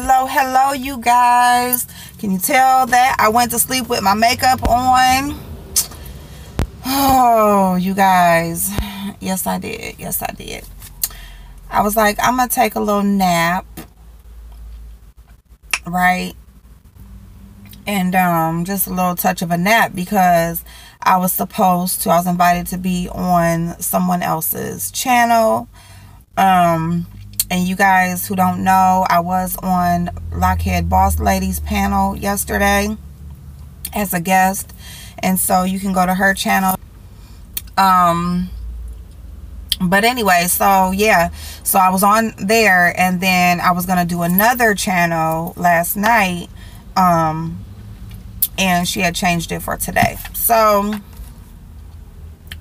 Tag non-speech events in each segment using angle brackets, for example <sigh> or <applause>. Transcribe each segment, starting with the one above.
Hello, hello, you guys. Can you tell that I went to sleep with my makeup on? Oh, you guys. Yes, I did. Yes, I did. I was like, I'm to take a little nap. Right? And um just a little touch of a nap because I was supposed to I was invited to be on someone else's channel. Um and you guys who don't know, I was on Lockheed Boss Ladies panel yesterday as a guest. And so you can go to her channel. Um but anyway, so yeah. So I was on there and then I was going to do another channel last night. Um and she had changed it for today. So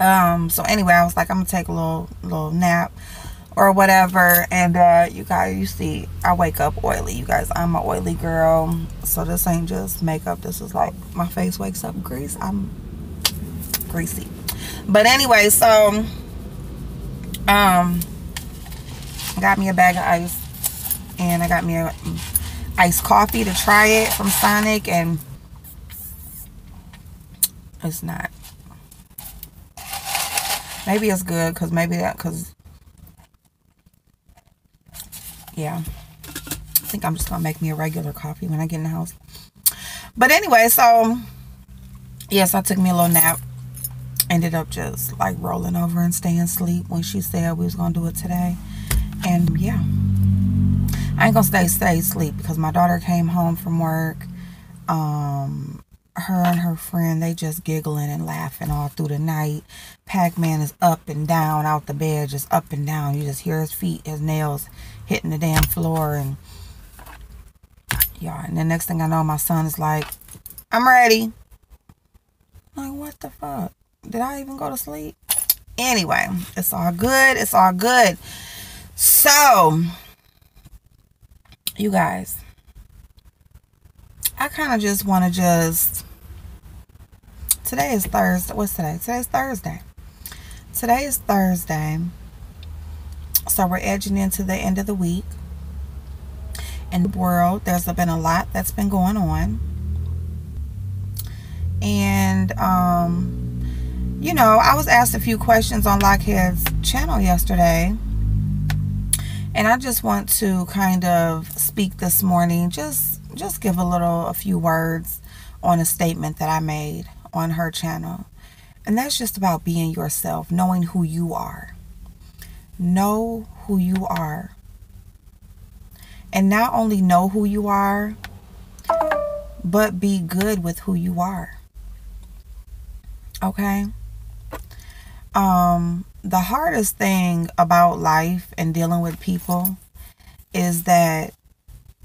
um so anyway, I was like I'm to take a little little nap or whatever and uh you guys you see i wake up oily. You guys i'm an oily girl so this ain't just makeup. This is like my face wakes up grease. I'm greasy. But anyway so um got me a bag of ice and i got me a iced coffee to try it from sonic and it's not. Maybe it's good because maybe that because yeah. I think I'm just to make me a regular coffee when I get in the house. But anyway, so, yes, I took me a little nap. Ended up just, like, rolling over and staying asleep when she said we was to do it today. And, yeah. I ain't to stay, stay asleep because my daughter came home from work. Um, her and her friend, they just giggling and laughing all through the night. Pac-Man is up and down out the bed, just up and down. You just hear his feet, his nails hitting the damn floor and yeah and the next thing I know my son is like I'm ready I'm like what the fuck did I even go to sleep anyway it's all good it's all good so you guys I kind of just want to just today is Thursday what's today today's Thursday today is Thursday so we're edging into the end of the week. In the world, there's been a lot that's been going on. And, um, you know, I was asked a few questions on Lockheed's channel yesterday. And I just want to kind of speak this morning, just just give a little, a few words on a statement that I made on her channel. And that's just about being yourself, knowing who you are. Know who you are. And not only know who you are, but be good with who you are. Okay? Um, the hardest thing about life and dealing with people is that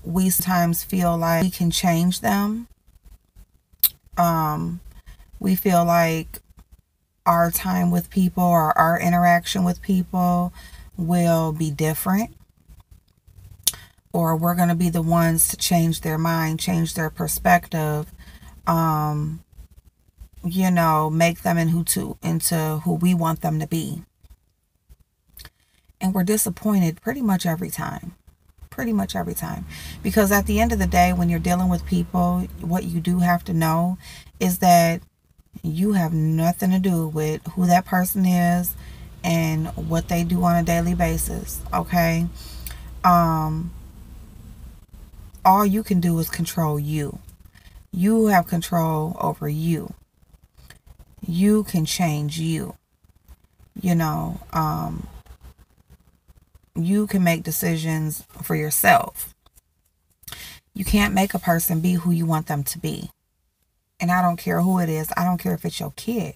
we sometimes feel like we can change them. Um, we feel like our time with people or our interaction with people will be different or we're going to be the ones to change their mind, change their perspective, um, you know, make them into, to, into who we want them to be. And we're disappointed pretty much every time. Pretty much every time. Because at the end of the day, when you're dealing with people, what you do have to know is that you have nothing to do with who that person is and what they do on a daily basis, okay? Um all you can do is control you. You have control over you. You can change you. You know, um you can make decisions for yourself. You can't make a person be who you want them to be. And I don't care who it is. I don't care if it's your kid.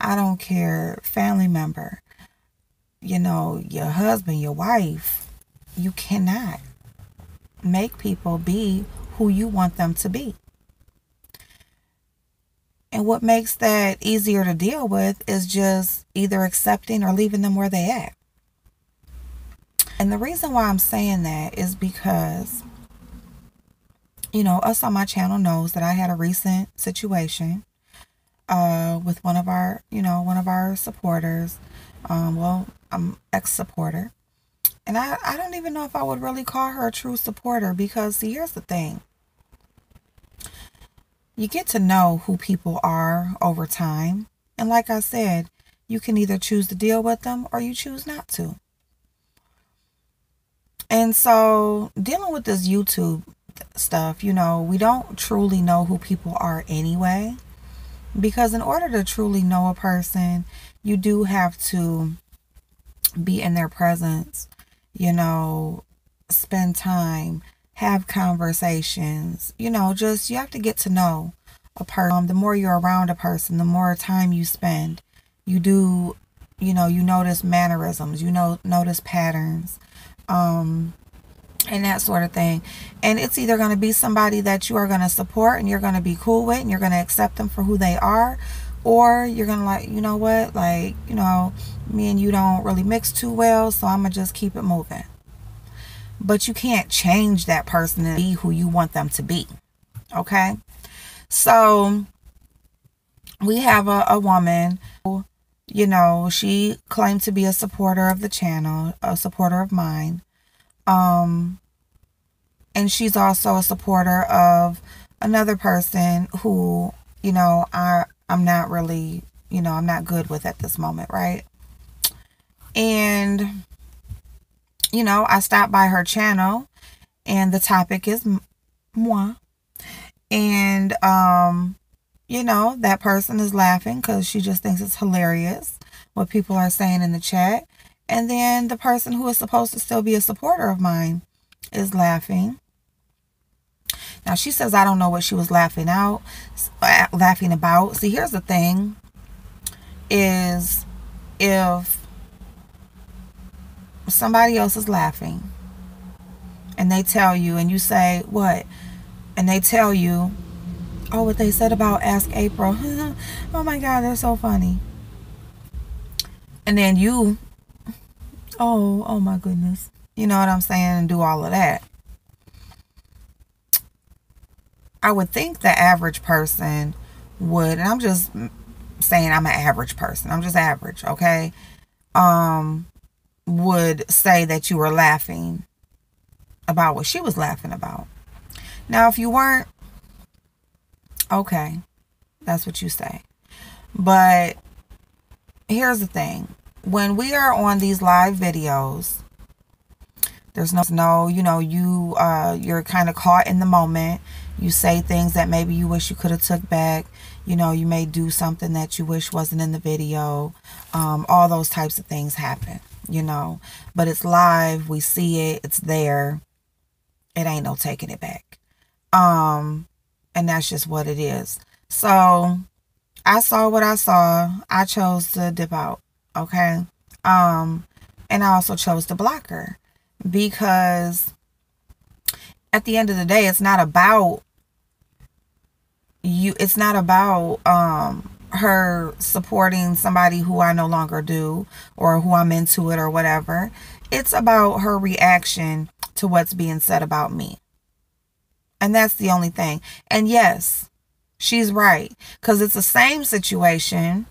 I don't care, family member, you know, your husband, your wife. You cannot make people be who you want them to be. And what makes that easier to deal with is just either accepting or leaving them where they at. And the reason why I'm saying that is because you know, us on my channel knows that I had a recent situation uh, with one of our, you know, one of our supporters. Um, well, I'm ex-supporter. And I, I don't even know if I would really call her a true supporter because, see, here's the thing you get to know who people are over time. And like I said, you can either choose to deal with them or you choose not to. And so, dealing with this YouTube stuff, you know, we don't truly know who people are anyway. Because in order to truly know a person, you do have to be in their presence, you know, spend time, have conversations, you know, just you have to get to know a person. Um, the more you're around a person, the more time you spend, you do, you know, you notice mannerisms, you know, notice patterns, um, and that sort of thing. And it's either going to be somebody that you are going to support and you're going to be cool with and you're going to accept them for who they are, or you're going to like, you know what, like, you know, me and you don't really mix too well, so I'm going to just keep it moving. But you can't change that person to be who you want them to be. Okay? So we have a, a woman, you know, she claimed to be a supporter of the channel, a supporter of mine. Um, and she's also a supporter of another person who, you know, I I'm not really, you know, I'm not good with at this moment, right? And you know, I stopped by her channel and the topic is moi. And um you know, that person is laughing cuz she just thinks it's hilarious what people are saying in the chat. And then the person who is supposed to still be a supporter of mine is laughing. Now she says I don't know what she was laughing out, uh, laughing about. See, here's the thing is if somebody else is laughing and they tell you and you say, "What?" and they tell you, "Oh, what they said about Ask April." <laughs> oh my god, they're so funny. And then you oh, oh my goodness. You know what I'm saying? And do all of that. I would think the average person would, and I'm just saying I'm an average person. I'm just average, okay? Um, would say that you were laughing about what she was laughing about. Now, if you weren't, okay, that's what you say. But here's the thing when we are on these live videos, there's no, no you know, you, uh, you're kind of caught in the moment. You say things that maybe you wish you could have took back. You know, you may do something that you wish wasn't in the video. Um, all those types of things happen, you know. But it's live. We see it. It's there. It ain't no taking it back. Um, and that's just what it is. So I saw what I saw. I chose to dip out. Okay. Um, and I also chose to block her because at the end of the day, it's not about you, it's not about um her supporting somebody who I no longer do or who I'm into it or whatever. It's about her reaction to what's being said about me. And that's the only thing. And yes, she's right. Because it's the same situation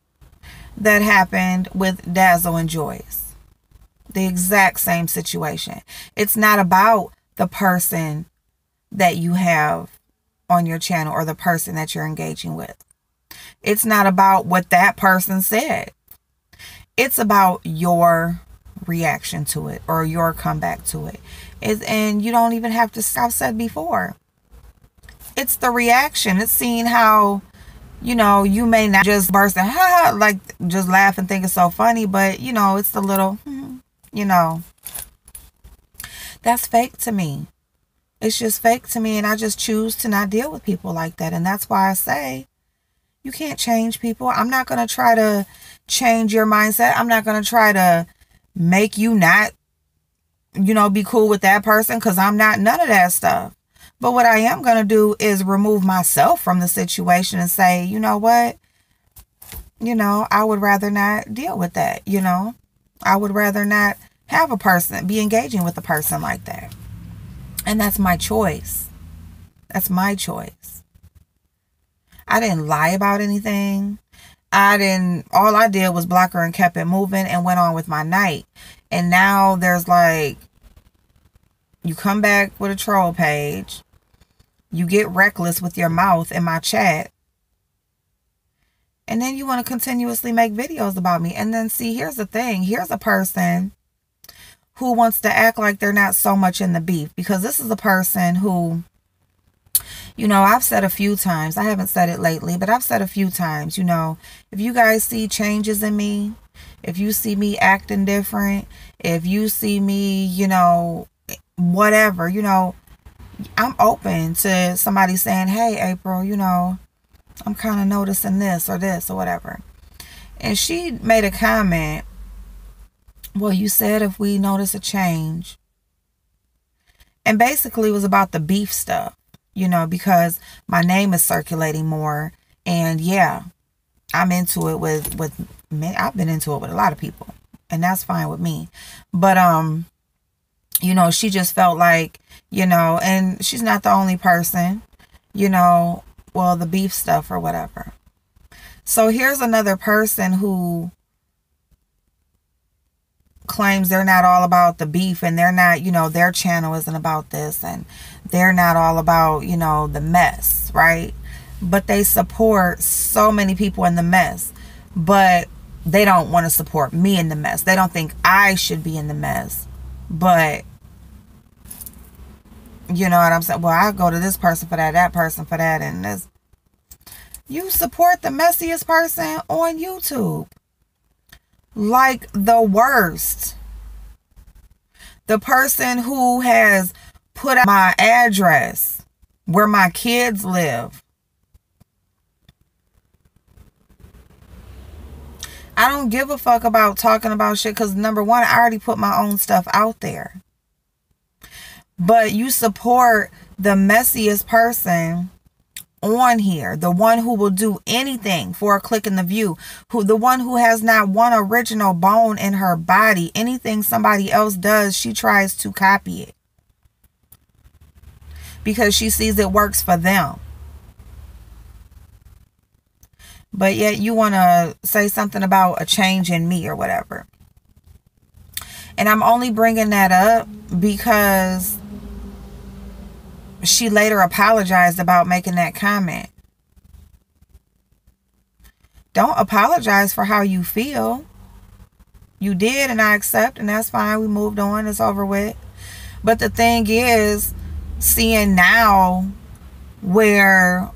that happened with Dazzle and Joyce. The exact same situation. It's not about the person that you have on your channel or the person that you're engaging with. It's not about what that person said. It's about your reaction to it or your comeback to it. It's, and you don't even have to, I've said before, it's the reaction. It's seeing how you know, you may not just burst and <laughs> ha, like just laugh and think it's so funny, but you know, it's the little, hmm, you know, that's fake to me. It's just fake to me, and I just choose to not deal with people like that. And that's why I say you can't change people. I'm not going to try to change your mindset. I'm not going to try to make you not, you know, be cool with that person because I'm not none of that stuff. But what I am going to do is remove myself from the situation and say, you know what? You know, I would rather not deal with that. You know, I would rather not have a person be engaging with a person like that. And that's my choice. That's my choice. I didn't lie about anything. I didn't, all I did was block her and kept it moving and went on with my night. And now there's like, you come back with a troll page. You get reckless with your mouth in my chat. And then you want to continuously make videos about me. And then see, here's the thing. Here's a person who wants to act like they're not so much in the beef. Because this is a person who you know, I've said a few times, I haven't said it lately, but I've said a few times, you know, if you guys see changes in me, if you see me acting different, if you see me, you know, whatever, you know, I'm open to somebody saying, hey, April, you know, I'm kind of noticing this or this or whatever. And she made a comment, well, you said if we notice a change. And basically it was about the beef stuff you know, because my name is circulating more. And yeah, I'm into it with, with, I've been into it with a lot of people and that's fine with me. But, um, you know, she just felt like, you know, and she's not the only person, you know, well, the beef stuff or whatever. So here's another person who claims they're not all about the beef and they're not, you know, their channel isn't about this and they're not all about, you know, the mess, right? But they support so many people in the mess. But they don't want to support me in the mess. They don't think I should be in the mess. But you know what I'm saying? Well, I go to this person for that, that person for that, and this. You support the messiest person on YouTube. Like the worst. The person who has put out my address where my kids live. I don't give a fuck about talking about shit because number one, I already put my own stuff out there. But you support the messiest person on here, the one who will do anything for a click in the view, who the one who has not one original bone in her body. Anything somebody else does, she tries to copy it because she sees it works for them. But yet you want to say something about a change in me or whatever. And I'm only bringing that up because she later apologized about making that comment. Don't apologize for how you feel. You did, and I accept, and that's fine. We moved on. It's over with. But the thing is, seeing now where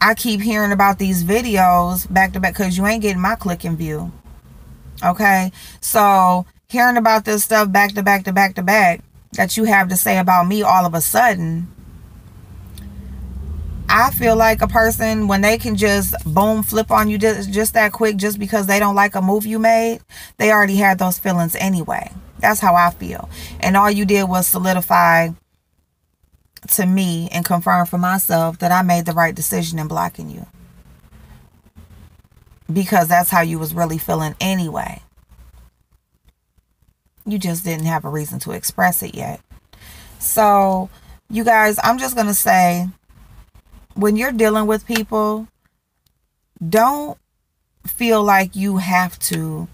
I keep hearing about these videos back to back because you ain't getting my click and view. Okay. So hearing about this stuff back to back to back to back that you have to say about me all of a sudden. I feel like a person when they can just boom flip on you just, just that quick just because they don't like a move you made, they already had those feelings anyway. That's how I feel. And all you did was solidify to me and confirm for myself that I made the right decision in blocking you. Because that's how you was really feeling anyway. You just didn't have a reason to express it yet. So, you guys, I'm just going to say when you're dealing with people, don't feel like you have to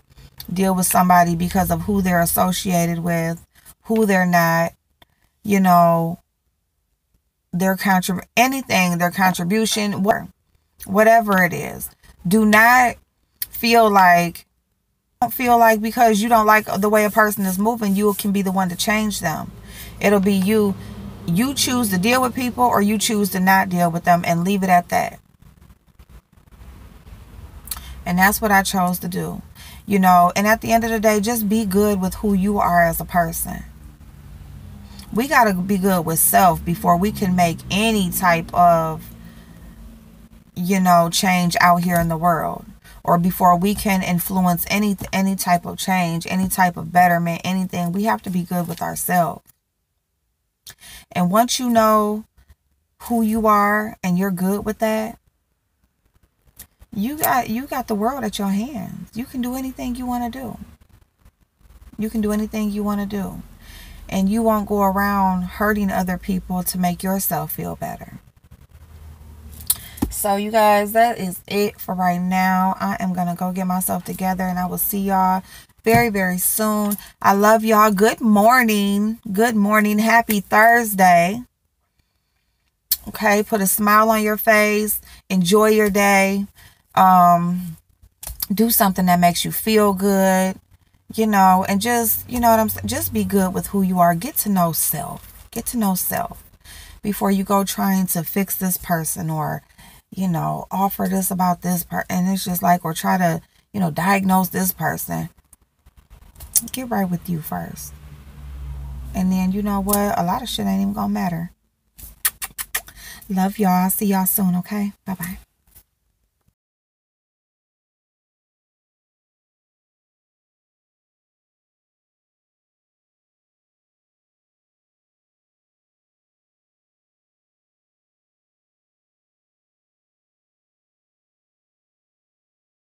deal with somebody because of who they're associated with, who they're not, you know, their contrib anything, their contribution, whatever it is. Do not feel like don't feel like because you don't like the way a person is moving, you can be the one to change them. It'll be you you choose to deal with people or you choose to not deal with them and leave it at that. And that's what I chose to do. You know, and at the end of the day, just be good with who you are as a person we got to be good with self before we can make any type of you know change out here in the world. Or before we can influence any any type of change any type of betterment anything we have to be good with ourselves. And once you know who you are and you're good with that you got you got the world at your hands. You can do anything you want to do. You can do anything you want to do and you won't go around hurting other people to make yourself feel better. So, you guys, that is it for right now. I am going to go get myself together and I will see y'all very, very soon. I love y'all. Good morning. Good morning. Happy Thursday. Okay, put a smile on your face. Enjoy your day. Um, do something that makes you feel good, you know, and just, you know what I'm saying? Just be good with who you are. Get to know self. Get to know self before you go trying to fix this person or, you know, offer this about this part. And it's just like, or try to, you know, diagnose this person. Get right with you first. And then, you know what? A lot of shit ain't even gonna matter. Love y'all. See y'all soon, okay? Bye bye.